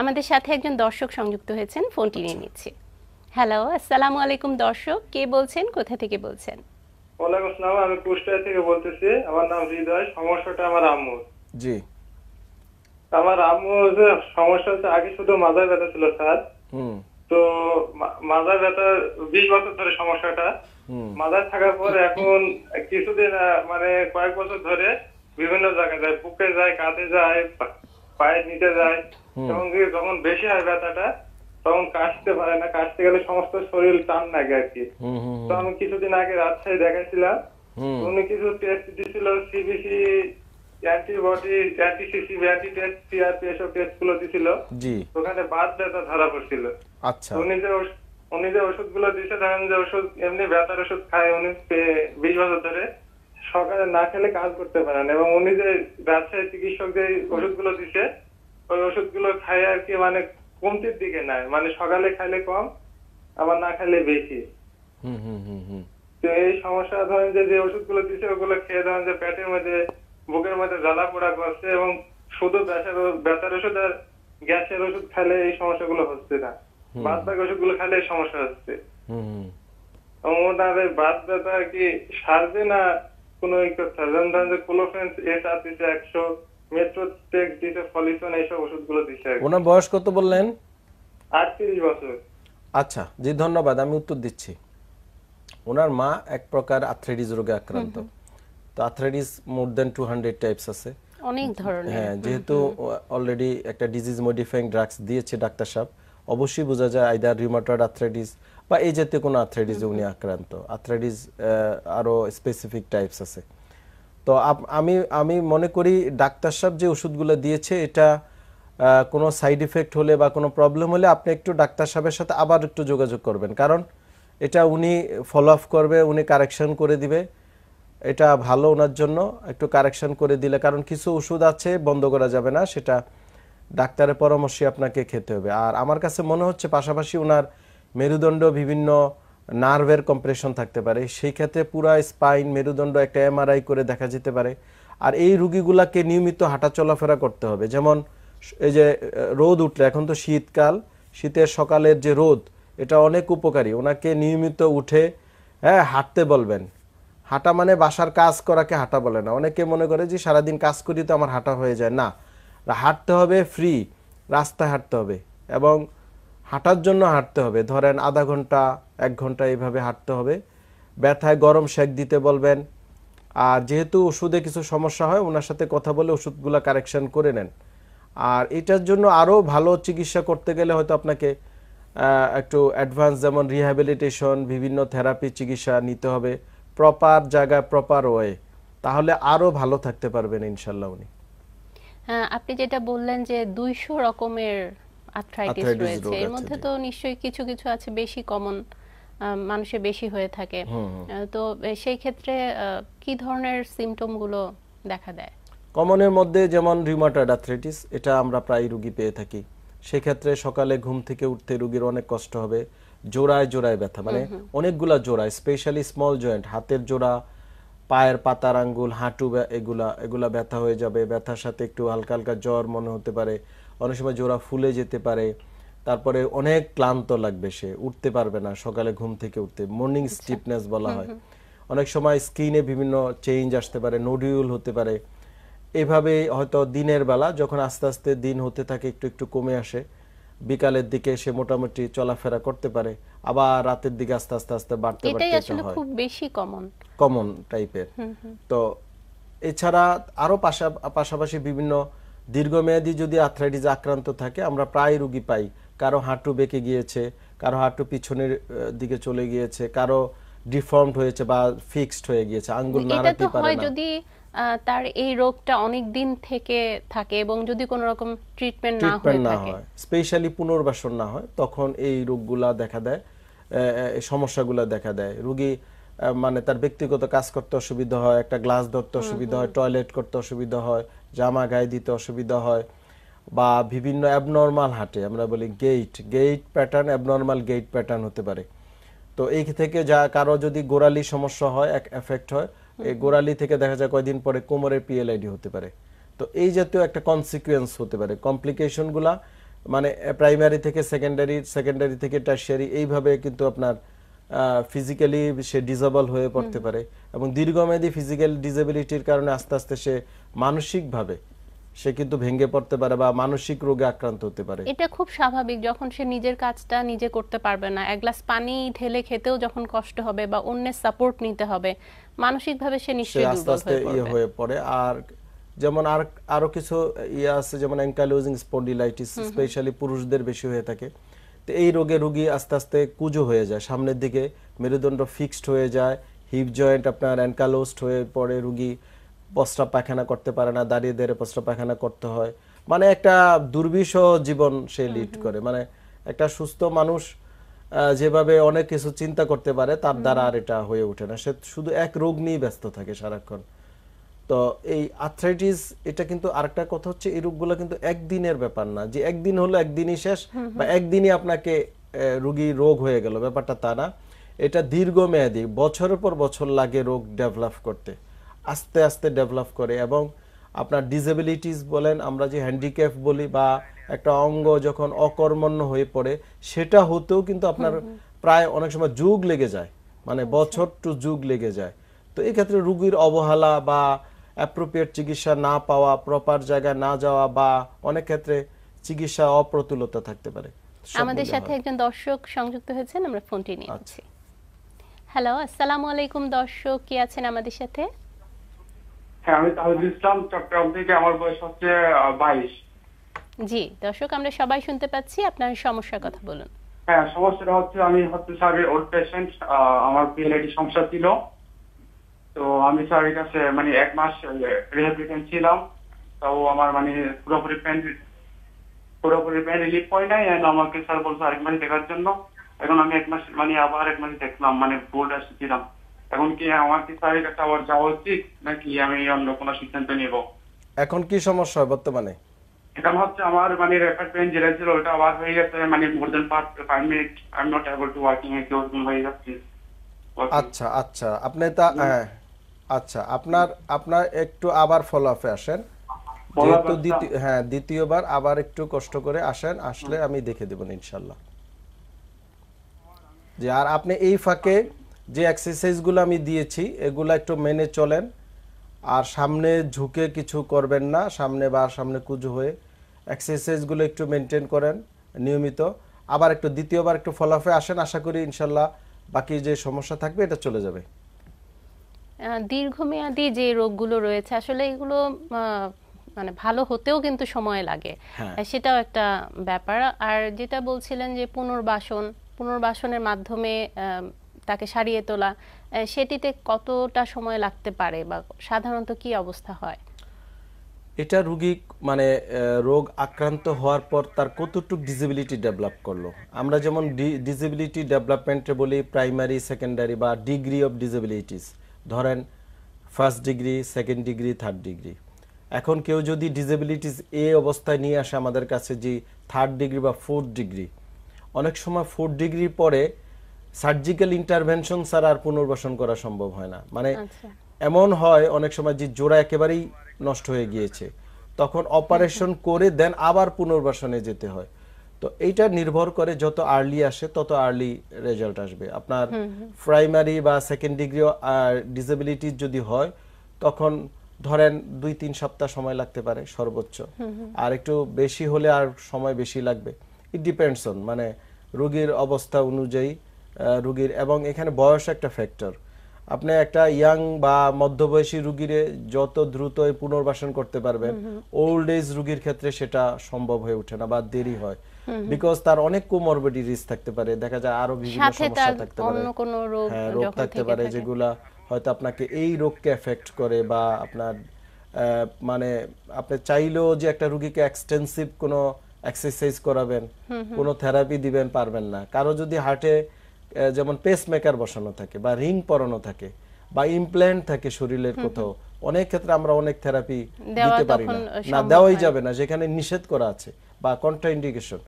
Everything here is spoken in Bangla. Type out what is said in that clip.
আমাদের সাথে একজন দর্শক সংযুক্ত হয়েছেন ফোনটি নিয়ে নিচ্ছি। হ্যালো আসসালামু আলাইকুম দর্শক কে বলছেন কোথা থেকে বলছেন? ওয়ালাইকুম আসসালাম আমি কুষ্টিয়া থেকে বলতেছি আমার নাম হৃদয় সমস্যাটা আমার আম্মুর। জি। আমার আম্মুর সমস্যা হচ্ছে আগে শুধু মাজার ব্যথা ছিল স্যার। হুম। তো মাজার ব্যথা বিশ বছর ধরে সমস্যাটা। হুম। মাজার থাকার পর এখন কিছুদিন মানে কয়েক বছর ধরে বিভিন্ন জায়গায় যায় বুকে যায় কাঁধে যায় পায়ের নিচে যায় এবং যখন বেশি হয় ব্যথাটা তখন কাশতে পারে না কাশতে গেলে সমস্ত শরীর টান লাগে আর কি। তো আমি কিছুদিন আগে রাজশাহী দেখাইছিলাম। হুম। উনি কিছু টেস্ট দিছিল CBC antibody anti CC anti test CRP এসব টেস্টগুলো দিছিল ওখানে বাদ ব্যথা ধরা পড়ছিল। আচ্ছা। উনি যে উনি যে ওষুধগুলো দিছে ধরেন যে ওষুধ এমনি ব্যথার ওষুধ খায় উনি বিশ বছর ধরে। সকালে না খেলে কাজ করতে পারেন এবং উনি যে রাজশাহী চিকিৎসক যে ওষুধগুলো দিছে ওই ওষুধগুলো খায় আর কি মানে কমতির দিকে নাই মানে সকালে খাইলে কম আবার না খাইলে বেশি। তো এই সমস্যা ধরেন যে যে ওষুধগুলো দিছে ওগুলো খেয়ে ধরেন যে পেটের মধ্যে বুকের মধ্যে জ্বালা পোড়া করছে এবং শুধু ব্যথার ব্যথার ওষুধ আর গ্যাসের ওষুধ খেলে এই সমস্যাগুলো হচ্ছে না। বাদ বাকি ওষুধগুলো খেলে এই সমস্যা হচ্ছে। ওনার বাদ ব্যথা কি সারবে না কোনো ই করতে হবে যেমন ধরেন যে ক্লোফেন্স আর দিছে একশো মেট্রোটেক্স দিছে ফলিসন এইসব ওষুধগুলো দিছে। ওনার বয়স কত বললেন? আটত্রিশ বছর। আচ্ছা জি ধন্যবাদ আমি উত্তর দিচ্ছি। ওনার মা এক প্রকার আথ্রাইটিস রোগে আক্রান্ত। তো arthritis more than two hundred types আছে। অনেক ধরনের। হ্যাঁ যেহেতু অলরেডি একটা ডিজিজ মডিফাইং ড্রাগস দিয়েছে ডাক্তার সাহেব অবশ্যই বোঝা যায় আইদার রিউমাটয়েড আর্থ্রাইটিস বা এই জাতীয় কোনো আর্থ্রাইটিস উনি আক্রান্ত আর্থ্রাইটিস আরও স্পেসিফিক টাইপস আছে। তো আমি আমি মনে করি ডাক্তার সাহেব যে ওষুধগুলো দিয়েছে এটা কোনো সাইড ইফেক্ট হলে বা কোনো প্রবলেম হলে আপনি একটু ডাক্তার সাহেবের সাথে আবার একটু যোগাযোগ করবেন। কারণ এটা উনি ফলো আপ করবে উনি কারেকশন করে দিবে। এটা ভালো ওনার জন্য একটু কারেকশন করে দিলে। কারণ কিছু ওষুধ আছে বন্ধ করা যাবে না সেটা ডাক্তারের পরামর্শে আপনাকে খেতে হবে। আর আমার কাছে মনে হচ্ছে পাশাপাশি ওনার মেরুদণ্ড বিভিন্ন নার্ভের কম্প্রেশন থাকতে পারে। সেই ক্ষেত্রে পুরা স্পাইন, মেরুদণ্ড একটা এমআরআই করে দেখা যেতে পারে। আর এই রুগীগুলাকে নিয়মিত হাঁটা চলাফেরা করতে হবে। যেমন এই যে রোদ উঠলে, এখন তো শীতকাল, শীতের সকালের যে রোদ, এটা অনেক উপকারী। ওনাকে নিয়মিত উঠে হ্যাঁ হাঁটতে বলবেন। হাঁটা মানে বাসার কাজ করাকে হাঁটা বলে না। অনেকে মনে করে যে, সারাদিন কাজ করি তো আমার হাঁটা হয়ে যায়। না, হাঁটতে হবে ফ্রি, রাস্তায় হাঁটতে হবে। এবং হাঁটার জন্য হাঁটতে হবে। ধরেন আধা ঘণ্টা, এক ঘণ্টা এইভাবে হাঁটতে হবে। ব্যথায় গরম শেক দিতে বলবেন। আর যেহেতু ওষুধে কিছু সমস্যা হয়, ওনার সাথে কথা বলে ওষুধগুলো কারেকশন করে নেন। আর এটার জন্য আরও ভালো চিকিৎসা করতে গেলে হয়তো আপনাকে একটু অ্যাডভান্স যেমন রিহ্যাবিলিটেশন, বিভিন্ন থেরাপি চিকিৎসা নিতে হবে। প্রপার জায়গায়, প্রপার ওয়ে। তাহলে আরও ভালো থাকতে পারবেন ইনশাল্লাহ উনি। হ্যাঁ আপনি যেটা বললেন যে দুইশো রকমের আর্থ্রাইটিস রয়েছে। এর মধ্যে তো নিশ্চয়ই কিছু কিছু আছে বেশি কমন মানুষের বেশি হয়ে থাকে। তো সেই ক্ষেত্রে কি ধরনের সিমটমগুলো দেখা দেয়? কমনের মধ্যে যেমন রিউমাটয়েড আর্থ্রাইটিস এটা আমরা প্রায় রুগী পেয়ে থাকি। সেক্ষেত্রে সকালে ঘুম থেকে উঠতে রুগীর অনেক কষ্ট হবে। জোড়ায় জোড়ায় ব্যথা মানে অনেকগুলা জোড়া স্পেশালি স্মল জয়েন্ট হাতের জোড়া পায়ের পাতার আঙ্গুল হাঁটু এগুলা এগুলা ব্যথা হয়ে যাবে। ব্যথার সাথে একটু হালকা হালকা জ্বর মনে হতে পারে। অনেক সময় জোড়া ফুলে যেতে পারে। তারপরে অনেক ক্লান্ত লাগবে সে উঠতে পারবে না সকালে ঘুম থেকে উঠতে মর্নিং স্টিফনেস বলা হয়। অনেক সময় স্কিনে বিভিন্ন চেঞ্জ আসতে পারে নোডিউল হতে পারে। এভাবে হয়তো দিনের বেলা যখন আস্তে আস্তে দিন হতে থাকে একটু একটু কমে আসে বিকালের দিকে সে মোটামুটি চলাফেরা করতে পারে আবার রাতের দিকে আস্তে আস্তে আস্তে বাড়তে এটাই বাড়তে আসলে এটা হয়। খুব বেশি কমন কমন টাইপের তো এছাড়া আরও পাশা- পাশাপাশি বিভিন্ন দীর্ঘমেয়াদী যদি আর্থ্রাইটিস আক্রান্ত থাকে আমরা প্রায় রুগী পাই। কারও হাঁটু বেঁকে গিয়েছে কারও হাঁটু পিছনের দিকে চলে গিয়েছে কারও ডিফর্মড হয়েছে বা ফিক্সড হয়ে গিয়েছে আঙ্গুল নাড়াতে পারে না। যদি তার এই রোগটা অনেক দিন থেকে থাকে এবং যদি কোনো রকম ট্রিটমেন্ট না হয়ে থাকে। হয় স্পেশালি পুনর্বাসন না হয় তখন এই রোগগুলা দেখা দেয় এই সমস্যাগুলা দেখা দেয়। রুগী মানে তার ব্যক্তিগত কাজ করতে অসুবিধা হয় একটা গ্লাস ধরতে অসুবিধা হয় টয়লেট করতে অসুবিধা হয় জামা গায়ে দিতে অসুবিধা হয় বা বিভিন্ন অ্যাবনর্মাল হাঁটে আমরা বলি gait gait pattern abnormal gait pattern হতে পারে। তো এই থেকে যা কারও যদি গোড়ালি সমস্যা হয় এক এফেক্ট হয় এই গোড়ালি থেকে দেখা যায় কয়দিন পরে কোমরের পিএলআইডি হতে পারে। তো এই জাতীয় একটা কনসিকুয়েন্স হতে পারে। কমপ্লিকেশনগুলা মানে প্রাইমারি থেকে সেকেন্ডারি সেকেন্ডারি থেকে টার্সিয়ারি এইভাবে কিন্তু আপনার ফিজিক্যালি সে ডিজেবল হয়ে পড়তে পারে এবং দীর্ঘমেয়াদী ফিজিক্যাল ডিজেবিলিটির কারণে আস্তে আস্তে সে মানসিকভাবে সে কিন্তু ভেঙে পড়তে পারে বা মানসিক রোগে আক্রান্ত হতে পারে। এটা খুব স্বাভাবিক যখন সে নিজের কাজটা নিজে করতে পারবে না। এক গ্লাস পানি ঢেলে খেতেও যখন কষ্ট হবে বা অন্যের সাপোর্ট নিতে হবে মানসিকভাবে সে সে নিশ্চয়ই দুর্বল আস্তে হয়ে ইয়ে হয়ে পড়ে। আর যেমন আর আরও কিছু ইয়ে আছে যেমন অ্যাঙ্কালোজিং স্পন্ডিলাইটিস স্পেশালি পুরুষদের বেশি হয়ে থাকে। তো এই রোগে রোগী আস্তে আস্তে কুজো হয়ে যায়। সামনের দিকে মেরুদণ্ড ফিক্সড হয়ে যায়। হিপ জয়েন্ট আপনার অ্যানকালোস্ট হয়ে পড়ে রুগী। প্রস্রাব পায়খানা করতে পারে না দাঁড়িয়ে দাঁড়িয়ে প্রস্রাব পায়খানা করতে হয়। মানে একটা দুর্বিষহ জীবন সে লিড করে। মানে একটা সুস্থ মানুষ যেভাবে অনেক কিছু চিন্তা করতে পারে তার দ্বারা আর এটা হয়ে ওঠে না। সে শুধু এক রোগ নিয়েই ব্যস্ত থাকে সারাক্ষণ। তো এই আর্থ্রাইটিস এটা কিন্তু আরেকটা কথা হচ্ছে এই রোগগুলো কিন্তু একদিনের ব্যাপার না। যে একদিন হলো একদিনই শেষ বা একদিনই আপনাকে রোগী রোগ হয়ে গেল। ব্যাপারটা তা না। এটা দীর্ঘমেয়াদী বছরের পর বছর লাগে রোগ ডেভেলপ করতে। আস্তে আস্তে ডেভেলপ করে এবং আপনার ডিসেবিলিটিস বলেন আমরা যে হ্যান্ডিক্যাপ বলি বা একটা অঙ্গ যখন অকর্মণ্য হয়ে পড়ে সেটা হতেও কিন্তু আপনার প্রায় অনেক সময় যুগ লেগে যায়। মানে বছর টু যুগ লেগে যায়। তো এই ক্ষেত্রে রুগীর অবহেলা বা অ্যাপ্রোপ্রিয়েট চিকিৎসা না পাওয়া প্রপার জায়গায় না যাওয়া বা অনেক ক্ষেত্রে চিকিৎসা অপ্রতুলতা থাকতে পারে। আমাদের সাথে একজন দর্শক সংযুক্ত হয়েছেন আমরা ফোনটি নিয়ে আচ্ছা। আছি হ্যালো আসসালামু আলাইকুম দর্শক কি আছেন আমাদের সাথে? হ্যাঁ আমি তাহিদুল ইসলাম চট্টগ্রাম থেকে আমার বয়স হচ্ছে বাইশ। জি দর্শক আমরা সবাই শুনতে পাচ্ছি আপনার সমস্যার কথা বলুন। হ্যাঁ সমস্যাটা হচ্ছে আমি হচ্ছে স্যারের ওল্ড পেশেন্ট আমার পিএলআইডি সমস্যা ছিল। তো আমি স্যারের কাছে মানে এক মাস রিহেবিলিটেশন ছিলাম। তাও আমার মানে পুরোপুরি পেন পুরোপুরি পেন রিলিফ হয় নাই and আমাকে স্যার বলছে আরেক মাস দেখার জন্য। এখন আমি এক মাস মানে আবার এক মাস দেখলাম মানে বোর্ড আসছিলাম। এখন কি আমার কি স্যারের কাছে আবার যাওয়া উচিত? নাকি আমি অন্য কোনো সিদ্ধান্ত নেব? এখন কি সমস্যা হয় বর্তমানে? এখন হচ্ছে আমার মানে রেফার পেন যেটা ছিল ওটা আবার হয়ে গেছে মানে more than five minute I am not able to working এ কেউ হয়ে যাচ্ছে আচ্ছা আচ্ছা। আপনি তা হ্যাঁ আচ্ছা। আপনার আপনার একটু আবার ফলো আপে আসেন যেহেতু দ্বিতীয় হ্যাঁ দ্বিতীয়বার আবার একটু কষ্ট করে আসেন আসলে আমি দেখে দেবো ইনশাল্লাহ। যে আর আপনি এই ফাঁকে যে এক্সারসাইজগুলো আমি দিয়েছি এগুলো একটু মেনে চলেন। আর সামনে ঝুঁকে কিছু করবেন না সামনে বা সামনে কুজো হয়ে এক্সারসাইজগুলো একটু মেনটেন করেন নিয়মিত। আবার একটু দ্বিতীয়বার একটু ফলাফে আসেন আশা করি ইনশাল্লাহ বাকি যে সমস্যা থাকবে এটা চলে যাবে। দীর্ঘমেয়াদী যে রোগগুলো রয়েছে আসলে এগুলো মানে ভালো হতেও কিন্তু সময় লাগে। হ্যাঁ। সেটাও একটা ব্যাপার। আর যেটা বলছিলেন যে পুনর্বাসন পুনর্বাসনের মাধ্যমে তাকে সারিয়ে তোলা সেটিতে কতটা সময় লাগতে পারে বা সাধারণত কি অবস্থা হয়? এটা রুগী মানে রোগ আক্রান্ত হওয়ার পর তার কতটুকু ডিসেবিলিটি ডেভেলপ করল? আমরা যেমন ডিসেবিলিটি ডেভেলপমেন্টে বলি প্রাইমারি সেকেন্ডারি বা ডিগ্রি অফ ডিসেবিলিটিস ধরেন first degree second degree third degree এখন কেউ যদি ডিসেবিলিটিস এ অবস্থায় নিয়ে আসে আমাদের কাছে যে থার্ড ডিগ্রি বা ফোর্থ ডিগ্রি অনেক সময় ফোর্থ ডিগ্রির পরে সার্জিক্যাল ইন্টারভেনশন ছাড়া আর পুনর্বাসন করা সম্ভব হয় না। মানে আচ্ছা। এমন হয় অনেক সময় যে জোড়া একেবারেই নষ্ট হয়ে গিয়েছে। তখন অপারেশন করে দেন আবার পুনর্বাসনে যেতে হয়। তো এইটা নির্ভর করে যত আর্লি আসে তত আর্লি রেজাল্ট আসবে। আপনার প্রাইমারি বা সেকেন্ড ডিগ্রি ডিসেবিলিটি যদি হয় তখন ধরেন দুই তিন সপ্তাহ সময় লাগতে পারে সর্বোচ্চ। আর একটু বেশি হলে আর সময় বেশি লাগবে। ইট ডিপেন্ডস অন মানে রোগীর অবস্থা অনুযায়ী রোগীর এবং এখানে বয়স একটা ফ্যাক্টর আপনি একটা ইয়াং বা মধ্যবয়সী রুগীরে যত দ্রুত পুনর্বাসন করতে পারবেন ওল্ড এজ রুগীর ক্ষেত্রে সেটা সম্ভব হয়ে ওঠে না বা দেরি হয়। বিকজ তার অনেক কোমরবিডিটিস থাকতে পারে দেখা যায় আরও বিভিন্ন সমস্যা থাকতে পারে। রোগ হ্যাঁ রোগ থাকতে পারে যেগুলা হয়তো আপনাকে এই রোগকে এফেক্ট করে বা আপনার মানে আপনি চাইলেও যে একটা রুগীকে এক্সটেন্সিভ কোনো এক্সারসাইজ করাবেন কোনো থেরাপি দিবেন পারবেন না। কারও যদি হার্টে যেমন পেস মেকার বসানো থাকে বা রিং পরানো থাকে বা ইমপ্ল্যান্ট থাকে শরীরের কোথাও অনেক ক্ষেত্রে আমরা অনেক থেরাপি দিতে পারি না। না দেওয়াই যাবে না যেখানে নিষেধ করা আছে বা কন্ট্রাইন্ডিকেশন